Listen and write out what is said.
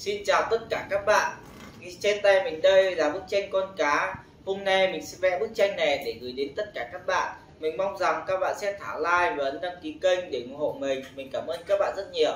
Xin chào tất cả các bạn. Trên tay mình đây là bức tranh con cá. Hôm nay mình sẽ vẽ bức tranh này để gửi đến tất cả các bạn. Mình mong rằng các bạn sẽ thả like và ấn đăng ký kênh để ủng hộ mình. Mình cảm ơn các bạn rất nhiều.